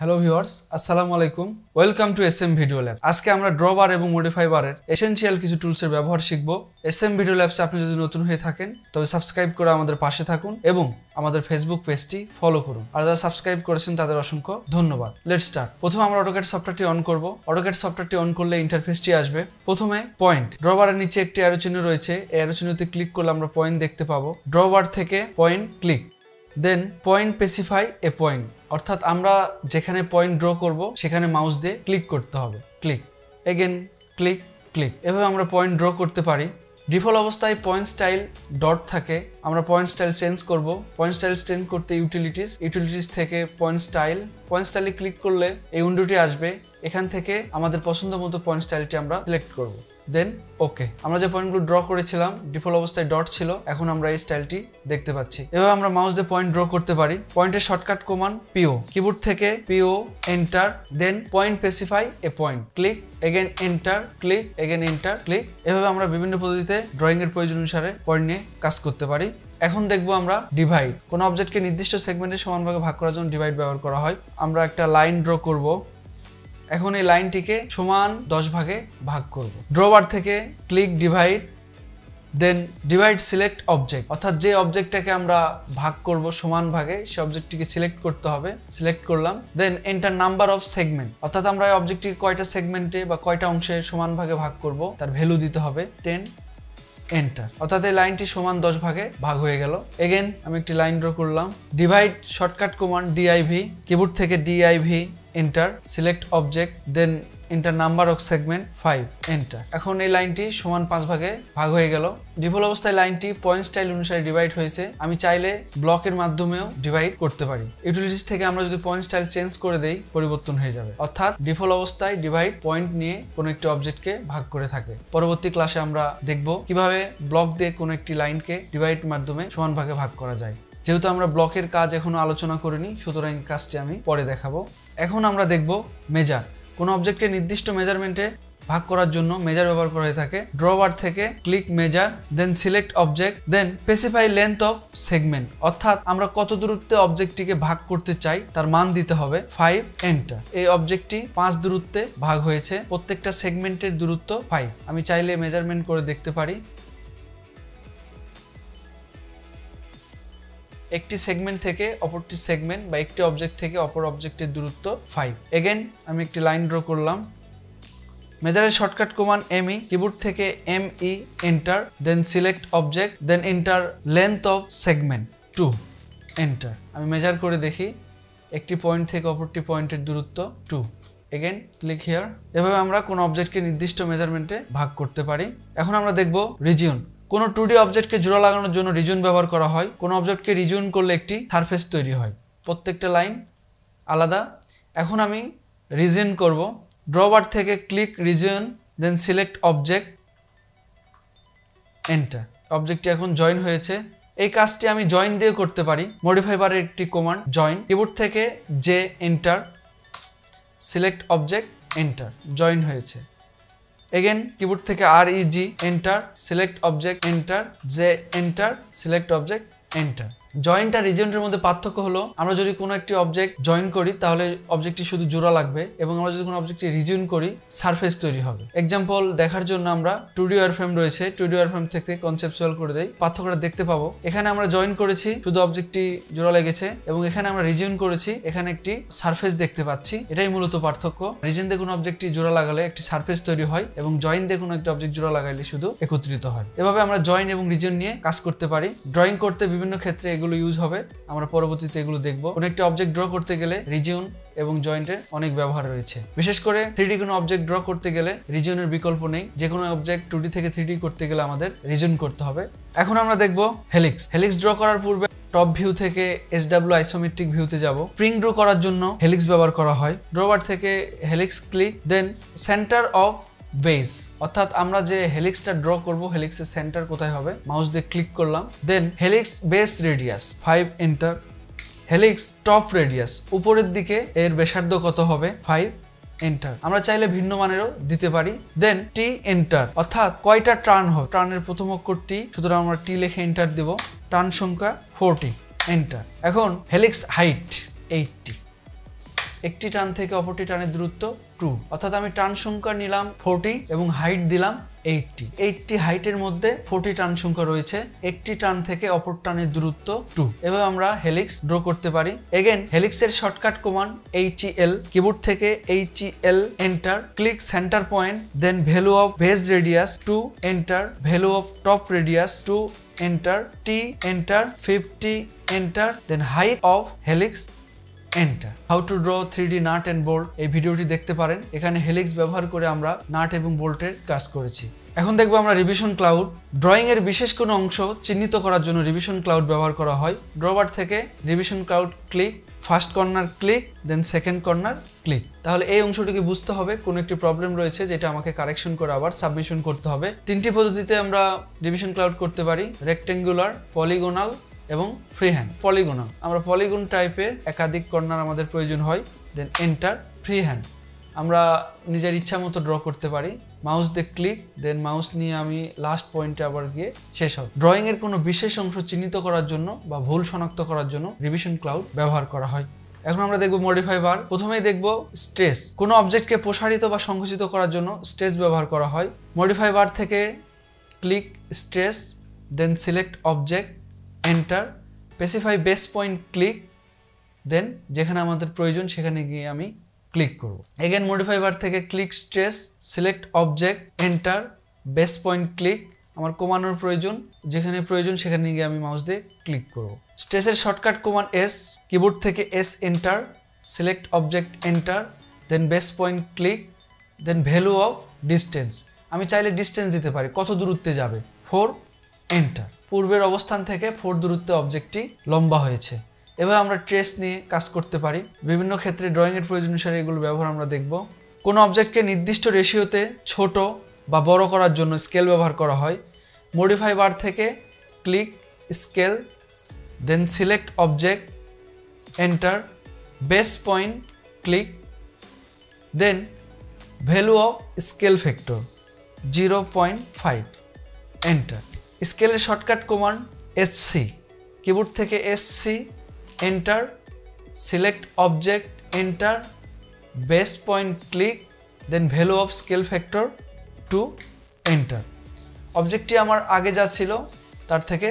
Hello viewers আসসালামু আলাইকুম welcome to S M video lab আজকে আমরা ড্র বার এবং মডিফাই বারের এসেনশিয়াল কিছু টুলসের ব্যবহার শিখব। এস এম ভিডিও ল্যাবসে আপনি যদি নতুন হয়ে থাকেন, তবে সাবস্ক্রাইব করে আমাদের পাশে থাকুন এবং আমাদের ফেসবুক পেজটি ফলো করুন। আর যারা সাবস্ক্রাইব করেছেন, তাদের অসংখ্য ধন্যবাদ। লেট স্টার্ট প্রথমে আমরা অটোকেট সফটওয়্যারটি অন করব। অটোকেট সফটওয়্যারটি অন করলে ইন্টারফেসটি আসবে। প্রথমে পয়েন্ট ড্র বারের নিচে একটি অ্যারো চিহ্ন রয়েছে। এই অ্যারো চিহ্নতে ক্লিক করলে আমরা পয়েন্ট দেখতে পাবো। ড্র বার থেকে point click then point specify a point অর্থাৎ আমরা যেখানে পয়েন্ট ড্র করব, সেখানে মাউস দিয়ে ক্লিক করতে হবে। ক্লিক এগেন ক্লিক ক্লিক এভাবে আমরা পয়েন্ট ড্র করতে পারি। ডিফল্ট অবস্থায় পয়েন্ট স্টাইল ডট থাকে। আমরা পয়েন্ট স্টাইল চেঞ্জ করব। পয়েন্ট স্টাইল চেঞ্জ করতে ইউটিলিটিস ইউটিলিটিস থেকে পয়েন্ট স্টাইল পয়েন্ট স্টাইলে ক্লিক করলে এই উইন্ডোটি আসবে। এখান থেকে আমাদের পছন্দ মতো পয়েন্ট স্টাইলটি আমরা সিলেক্ট করব। দেন ওকে আমরা যে পয়েন্টগুলো ড্র করেছিলাম ডিফল্ট অবস্থায় ডট ছিল, এখন আমরা এই স্টাইলটি দেখতে পাচ্ছি। এভাবে আমরা মাউস দিয়ে পয়েন্ট ড্র করতে পারি। পয়েন্টের শর্টকাট কমান্ড পিও কিবোর্ড থেকে PO enter then point specify a point click again enter click again enter click এভাবে আমরা বিভিন্ন পদ্ধতিতে ড্রয়িং এর প্রয়োজন অনুসারে পয়েন্ট নিয়ে কাজ করতে পারি। এখন দেখব আমরা ডিভাইড কোনো অবজেক্টকে নির্দিষ্ট সেগমেন্টে সমানভাবে ভাগ করার জন্য ডিভাইড ব্যবহার করা হয়। আমরা একটা লাইন ড্র করব। এখন এই লাইনটিকে সমান দশ ভাগে ভাগ করব। ড্রবার থেকে click divide then divide select object অর্থাৎ যে অবজেক্টটাকে আমরা ভাগ করব সমান ভাগে সেই অবজেক্টটিকে সিলেক্ট করতে হবে সিলেক্ট করলাম then enter number of segment অর্থাৎ আমরা এই অবজেক্টটিকে কয়টা সেগমেন্টে বা কয়টা অংশে সমান ভাগে ভাগ করব, তার ভ্যালু দিতে হবে টেন এন্টার অর্থাৎ এই লাইনটি সমান দশ ভাগে ভাগ হয়ে গেল। এগেন আমি একটি লাইন ড্র করলাম। Divide shortcut command DIV keyboard থেকে DIV enter select object then enter number of segment five enter এখন এই লাইনটি সমান পাঁচ ভাগে ভাগ হয়ে গেল। ডিফল্ট অবস্থায় লাইনটি পয়েন্ট স্টাইল অনুসারে ডিভাইড হয়েছে। আমি চাইলে ব্লকের মাধ্যমেও ডিভাইড করতে পারি। ইউটিলিটিস থেকে আমরা যদি পয়েন্ট স্টাইল চেঞ্জ করে দেই, পরিবর্তন হয়ে যাবে। অর্থাৎ ডিফল্ট অবস্থায় ডিভাইড পয়েন্ট নিয়ে কোনো একটি অবজেক্টকে ভাগ করে থাকে। পরবর্তী ক্লাসে আমরা দেখব কীভাবে ব্লক দিয়ে কোনো একটি লাইনকে ডিভাইড মাধ্যমে সমান ভাগে ভাগ করা যায়। যেহেতু আমরা ব্লকের কাজ এখনও আলোচনা করিনি, সুতরাং কাজটি আমি পরে দেখাবো। এখন আমরা দেখব মেজার কোনো অবজেক্টকে নির্দিষ্ট মেজারমেন্টে ভাগ করার জন্য মেজার ব্যবহার করা হয়ে থাকে। ড্রবার থেকে click measure then select object then specify length of segment অর্থাৎ আমরা কত দূরত্বে অবজেক্টটিকে ভাগ করতে চাই, তার মান দিতে হবে ফাইভ এন্টার এই অবজেক্টটি পাঁচ দূরত্বে ভাগ হয়েছে, প্রত্যেকটা সেগমেন্টের দূরত্ব ফাইভ আমি চাইলে মেজারমেন্ট করে দেখতে পারি। একটি সেগমেন্ট থেকে অপরটি সেগমেন্ট বা একটি অবজেক্ট থেকে অপর অবজেক্টের দূরত্ব ফাইভ এগেন আমি একটি লাইন ড্র করলাম। মেজারের shortcut command M E keyboard থেকে M E enter then select object then enter length of segment two enter আমি মেজার করে দেখি। একটি পয়েন্ট থেকে অপরটি পয়েন্টের দূরত্ব টু এগেন ক্লিক হিয়ার এভাবে আমরা কোনো অবজেক্টকে নির্দিষ্ট মেজারমেন্টে ভাগ করতে পারি। এখন আমরা দেখব রিজিয়ন কোনো টু ডি অবজেক্টকে জোড়া লাগানোর জন্য রিজুন ব্যবহার করা হয়। কোনো অবজেক্টকে রিজুন করলে একটি সারফেস তৈরি হয়। প্রত্যেকটা লাইন আলাদা। এখন আমি রিজন করব। ড্রবার থেকে click region then select object enter অবজেক্টটি এখন জয়েন হয়েছে। এই কাজটি আমি জয়েন দিয়ে করতে পারি। মডিফাই বারের একটি কমান্ড জয়েন কিবোর্ড থেকে J enter select object enter join হয়েছে। এগেন কিবোর্ড থেকে R E G enter select object enter J enter select object enter joint আর রিজনের মধ্যে পার্থক্য হলো, আমরা যদি কোনো একটি অবজেক্ট জয়েন করি, তাহলে অবজেক্টটি শুধু জোড়া লাগবে এবং আমরা যদি কোনো অবজেক্টটি রিজিউন করি সারফেস তৈরি হবে। এক্সাম্পল দেখার জন্য আমরা টু ডি ফ্রেম রয়েছে টু ডি ফ্রেম থেকে কনসেপচুয়াল করে দেই, পার্থক্যটা দেখতে পাবো। এখানে আমরা জয়েন করেছি, শুধু অবজেক্টটি জোড়া লেগেছে এবং এখানে আমরা রিজিউন করেছি, এখানে একটি সারফেস দেখতে পাচ্ছি। এটাই মূলত পার্থক্য। রিজন দিয়ে কোনো অবজেক্টটি জোড়া লাগালে একটি সারফেস তৈরি হয় এবং জয়েন দিয়ে কোনো একটি অবজেক্ট জোড়া লাগাইলে শুধু একত্রিত হয়। এভাবে আমরা জয়েন এবং রিজন নিয়ে কাজ করতে পারি। ড্রয়িং করতে বিভিন্ন ক্ষেত্রে এগুলো ইউজ হবে। আমরা পরবর্তীতে এগুলো দেখব। কোনো অবজেক্ট ড্র করতে গেলে রিজিউন এবং জয়েন্টের অনেক ব্যবহার রয়েছে। বিশেষ করে থ্রি কোনো অবজেক্ট ড্র করতে গেলে রিজিউনের বিকল্প নেই। যে কোনো অবজেক্ট টু থেকে থ্রি করতে গেলে আমাদের রিজন করতে হবে। এখন আমরা দেখব হেলিক্স হেলিক্স ড্র করার পূর্বে টপ ভিউ থেকে এস ডাব্লিউ আইসোমেট্রিক ভিউতে যাব। স্প্রিং ড্র করার জন্য হেলিক্স ব্যবহার করা হয়। ড্রোবার থেকে helix click then centre of base. অর্থাৎ আমরা যে হেলিক্সটা ড্র করব, হেলিক্সের সেন্টার কোথায় হবে? মাউস দিয়ে ক্লিক করলাম। Then helix base radius, five enter. Helix top radius, উপরের দিকে এর ব্যাসার্ধ কত হবে? Five enter. আমরা চাইলে ভিন্ন মানেরও দিতে পারি। দেন টি এন্টার, অর্থাৎ কয়টা টার্ন হবে? টার্নের প্রথম অক্ষর টি, সুতরাং আমরা টি লিখে এন্টার দেব। টার্ন সংখ্যা ফোরটি, এন্টার। এখন হেলিক্স হাইট, এইটটি। একটি টান থেকে অপরটি টানের দূরত্ব টু অর্থাৎ আমি টান সংখ্যা নিলাম ফোরটি এবং হাইট দিলাম এইটটি এইটটি হাইটের মধ্যে ফোরটি টান সংখ্যা রয়েছে, একটি টান থেকে অপর টানের দূরত্ব টু এভাবে আমরা হেলিক্স ড্র করতে পারি। Again হেলিক্সের shortcut command H L keyboard থেকে H L enter click centre point then value of base radius two enter value of top radius two enter T enter fifty enter then height of helix enter how to draw three D nut and bolt এই ভিডিওটি দেখতে পারেন। এখানে helix ব্যবহার করে আমরা nut এবং বোল্টের কাজ করেছি। এখন দেখব আমরা রিভিশন ক্লাউড ড্রয়িং এর বিশেষ কোনো অংশ চিহ্নিত করার জন্য রিভিশন ক্লাউড ব্যবহার করা হয়। ড্রবার থেকে revision cloud click first corner click then second corner click তাহলে এই অংশটিকে বুঝতে হবে। কোনো একটি প্রবলেম রয়েছে যেটা আমাকে কারেকশন করে আবার সাবমিশন করতে হবে। তিনটি পদ্ধতিতে আমরা রিভিশন ক্লাউড করতে পারি। রেক্টেঙ্গুলার পলিগোনাল এবং ফ্রি হ্যান্ড পলিগোনাল আমরা পলিগন টাইপের একাধিক কর্নার আমাদের প্রয়োজন হয় দেন এন্টার ফ্রি হ্যান্ড আমরা নিজের ইচ্ছা মতো ড্র করতে পারি। মাউস দিয়ে ক্লিক দেন মাউস নিয়ে আমি লাস্ট পয়েন্টে আবার গিয়ে শেষ হবে। ড্রয়িং এর কোনো বিশেষ অংশ চিহ্নিত করার জন্য বা ভুল শনাক্ত করার জন্য রিভিশন ক্লাউড ব্যবহার করা হয়। এখন আমরা দেখব মডিফাই বার প্রথমেই দেখব স্ট্রেস কোনো অবজেক্টকে প্রসারিত বা সংকুচিত করার জন্য স্ট্রেস ব্যবহার করা হয়। মডিফাই বার থেকে click stretch then select object enter specify base point click then যেখানে আমাদের প্রয়োজন সেখানে গিয়ে আমি ক্লিক করব। এগেন মডিফাই বার থেকে click stretch select object enter base point click আমার কমানোর প্রয়োজন, যেখানে প্রয়োজন সেখানে গিয়ে আমি মাউস দিয়ে ক্লিক করব। স্ট্রেসের শর্টকাট কমান এস কিবোর্ড থেকে S enter select object enter then base point click then value of distance আমি চাইলে ডিস্টেন্স দিতে পারি, কত দূরত্বে যাবে? ফোর এন্টার পূর্বের অবস্থান থেকে ফোর দূরত্বে অবজেক্টটি লম্বা হয়েছে। এবার আমরা ট্রেস নিয়ে কাজ করতে পারি। বিভিন্ন ক্ষেত্রে ড্রয়িংয়ের প্রয়োজন অনুসারে এগুলো ব্যবহার আমরা দেখব। কোনো অবজেক্টকে নির্দিষ্ট রেশিওতে ছোট বা বড় করার জন্য স্কেল ব্যবহার করা হয়। মডিফাই বার থেকে click scale then select object enter base point click then value of scale factor zero point five enter স্কেলের শর্টকাট কমান্ড এসসি, কিবোর্ড থেকে SC, enter, select object, enter, base point click, then value of scale factor two enter. অবজেক্টটি আমার আগে যা ছিল তার থেকে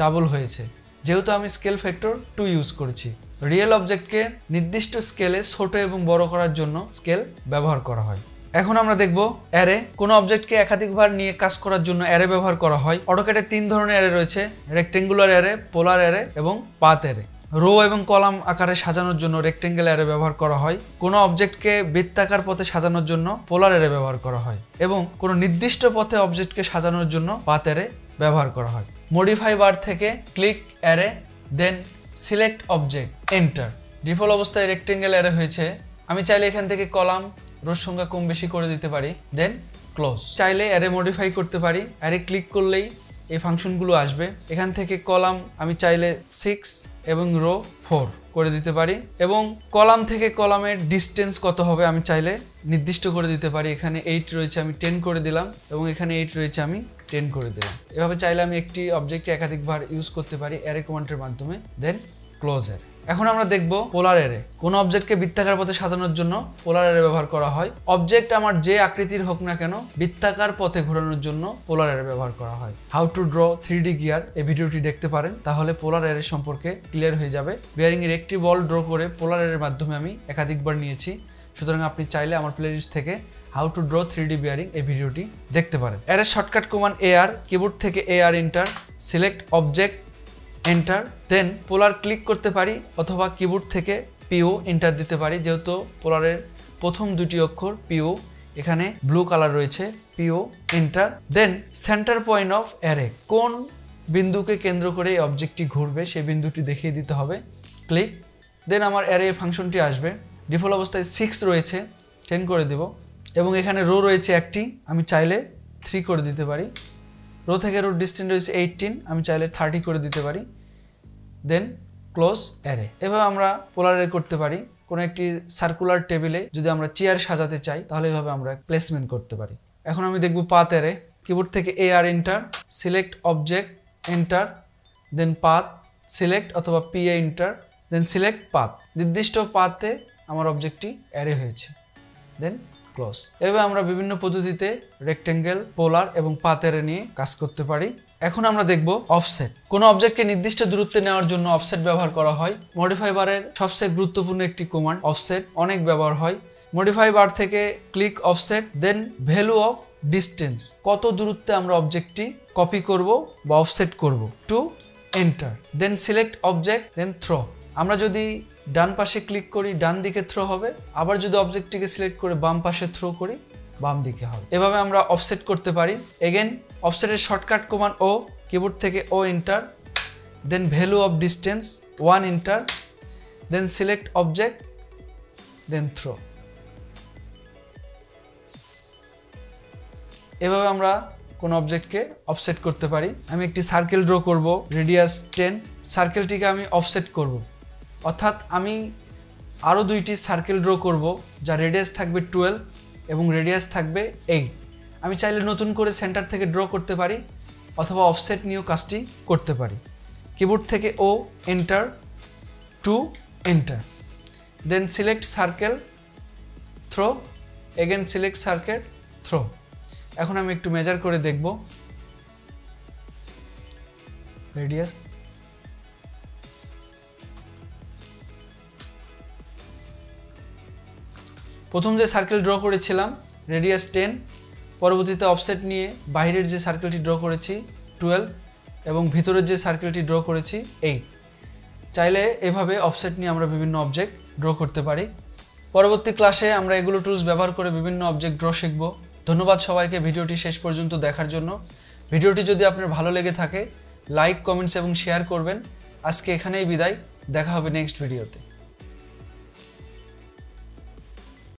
double হয়েছে। যেহেতু আমি স্কেল ফ্যাক্টর টু ইউজ করেছি। রিয়েল অবজেক্টকে নির্দিষ্ট স্কেলে ছোট এবং বড় করার জন্য স্কেল ব্যবহার করা হয়। এখন আমরা দেখব অ্যারে কোনো অবজেক্টকে একাধিকবার নিয়ে কাজ করার জন্য অ্যারে ব্যবহার করা হয়। অটোক্যাটে তিন ধরনের অ্যারে রয়েছে। রেক্টেঙ্গুলার অ্যারে পোলার অ্যারে এবং পাত অ্যারে রো এবং কলাম আকারে সাজানোর জন্য রেক্টেঙ্গেল অ্যারে ব্যবহার করা হয়। কোনো অবজেক্টকে বৃত্তাকার পথে সাজানোর জন্য পোলার অ্যারে ব্যবহার করা হয় এবং কোনো নির্দিষ্ট পথে অবজেক্টকে সাজানোর জন্য পাত অ্যারে ব্যবহার করা হয়। মডিফাই বার থেকে click array then select object enter default অবস্থায় রেক্টেঙ্গেল অ্যারে হয়েছে। আমি চাইলে এখান থেকে কলাম রোজ সংখ্যা কম বেশি করে দিতে পারি দেন ক্লোজ চাইলে অ্যারে মডিফাই করতে পারি অ্যারে ক্লিক করলেই এই ফাংশনগুলো আসবে। এখান থেকে কলাম আমি চাইলে সিক্স এবং রো ফোর করে দিতে পারি, এবং কলাম থেকে কলামের ডিস্টেন্স কত হবে আমি চাইলে নির্দিষ্ট করে দিতে পারি। এখানে এইট রয়েছে, আমি টেন করে দিলাম, এবং এখানে এইট রয়েছে, আমি টেন করে দিলাম। এভাবে চাইলে আমি একটি অবজেক্টকে একাধিকবার ইউজ করতে পারি অ্যারে কমান্ডের মাধ্যমে দেন ক্লোজার এখন আমরা দেখব পোলার এরে কোন অবজেক্টকে বৃত্তাকার পথে সাজানোর জন্য পোলার এরে ব্যবহার করা হয়। অবজেক্ট আমার যে আকৃতির হোক না কেন, বৃত্তাকার পথে ঘোরানোর জন্য পোলার এরে ব্যবহার করা হয়। How to draw three D gear এই ভিডিওটি দেখতে পারেন। তাহলে পোলার এর সম্পর্কে ক্লিয়ার হয়ে যাবে। বিয়ারিং এর একটি বল ড্র করে পোলার এর মাধ্যমে আমি একাধিকবার নিয়েছি। সুতরাং আপনি চাইলে আমার প্লেলিস্ট থেকে how to draw three D bearing এই ভিডিওটি দেখতে পারেন। এর শর্টকাট কমান এ আর কিবোর্ড থেকে A R enter select object enter then polar click করতে পারি, অথবা কিবোর্ড থেকে পিও এন্টার দিতে পারি, যেহেতু পোলারের প্রথম দুটি অক্ষর পিও এখানে ব্লু কালার রয়েছে P O enter then centre point of array কোন বিন্দুকে কেন্দ্র করে এই অবজেক্টটি ঘুরবে, সেই বিন্দুটি দেখিয়ে দিতে হবে ক্লিক দেন আমার অ্যারে ফাংশনটি আসবে ডিফল্ট অবস্থায় সিক্স রয়েছে টেন করে দেব, এবং এখানে রো রয়েছে একটি, আমি চাইলে থ্রি করে দিতে পারি রো থেকে রোড ডিস্টেন্স রয়েছে এইটিন আমি চাইলে থার্টি করে দিতে পারি। দেন ক্লোজ অ্যারে এভাবে আমরা পোলার অ্যারে করতে পারি। কোনো একটি সার্কুলার টেবিলে যদি আমরা চেয়ার সাজাতে চাই, তাহলে এভাবে আমরা প্লেসমেন্ট করতে পারি। এখন আমি দেখব পাত অ্যারে কিবোর্ড থেকে A R enter select object enter then path select অথবা P A enter then select path নির্দিষ্ট পাতে আমার অবজেক্টটি অ্যারে হয়েছে। দেন ক্লোজ এভাবে আমরা বিভিন্ন পদ্ধতিতে রেক্টেঙ্গেল পোলার এবং পাতেরে নিয়ে কাজ করতে পারি। এখন আমরা দেখব অফসেট কোনো অবজেক্টকে নির্দিষ্ট দূরত্বে নেওয়ার জন্য অফসেট ব্যবহার করা হয়। মডিফাই বারের সবচেয়ে গুরুত্বপূর্ণ একটি কমান্ড অফসেট অনেক ব্যবহার হয়। মডিফাই বার থেকে click offset then value of distance কত দূরত্বে আমরা অবজেক্টটি কপি করব বা অফসেট করব? Two enter then select object then through আমরা যদি ডান পাশে ক্লিক করি, ডান দিকে থ্রো হবে। আবার যদি অবজেক্টটিকে সিলেক্ট করে বাম পাশে থ্রো করি, বাম দিকে হবে। এভাবে আমরা অফসেট করতে পারি। এগেন অফসেটের শর্টকাট কমান ও কিবোর্ড থেকে O enter then value of distance one enter then select object then through এভাবে আমরা কোনো অবজেক্টকে অফসেট করতে পারি। আমি একটি সার্কেল ড্র করব রেডিয়াস টেন সার্কেলটিকে আমি অফসেট করব। অর্থাৎ আমি আরও দুইটি সার্কেল ড্র করব, যা রেডিয়াস থাকবে টুয়েলভ এবং রেডিয়াস থাকবে এইট আমি চাইলে নতুন করে সেন্টার থেকে ড্র করতে পারি, অথবা অফসেট নিয়েও কাজটি করতে পারি। কিবোর্ড থেকে O enter two enter then select circle through again select circle through এখন আমি একটু মেজার করে দেখব। রেডিয়াস প্রথম যে সার্কেল ড্র করেছিলাম রেডিয়াস টেন পরবর্তীতে অফসেট নিয়ে বাইরের যে সার্কেলটি ড্র করেছি টুয়েলভ এবং ভিতরের যে সার্কেলটি ড্র করেছি এইট চাইলে এভাবে অফসেট নিয়ে আমরা বিভিন্ন অবজেক্ট ড্র করতে পারি। পরবর্তী ক্লাসে আমরা এগুলো টুলস ব্যবহার করে বিভিন্ন অবজেক্ট ড্র শিখব। ধন্যবাদ সবাইকে ভিডিওটি শেষ পর্যন্ত দেখার জন্য। ভিডিওটি যদি আপনার ভালো লেগে থাকে লাইক কমেন্টস এবং শেয়ার করবেন। আজকে এখানেই বিদায়। দেখা হবে নেক্সট ভিডিওতে